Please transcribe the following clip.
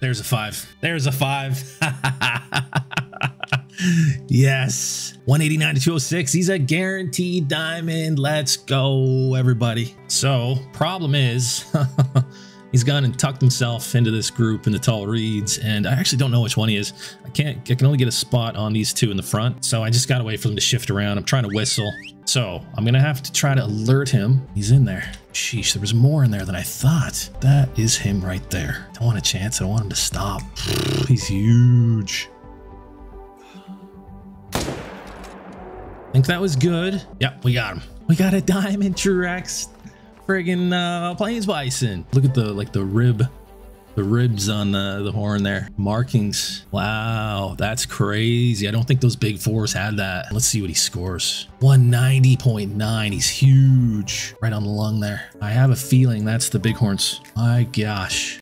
There's a five. There's a five. yes. 189 to 206. He's a guaranteed diamond. Let's go, everybody. So, problem is, he's gone and tucked himself into this group in the tall reeds, and I actually don't know which one he is. I can't, I can only get a spot on these two in the front, so I just gotta wait for them to shift around. I'm trying to whistle. So, I'm gonna have to try to alert him. He's in there. Sheesh, there was more in there than I thought. That is him right there. Don't want a chance. I don't want him to stop. He's huge. I Think that was good. Yep, we got him. We got a diamond TruRACS friggin' uh, plains bison. Look at the like the rib, the ribs on the, the horn there. Markings. Wow, that's crazy. I don't think those big fours had that. Let's see what he scores. 190.9. He's huge. Right on the lung there. I have a feeling that's the bighorns. My gosh.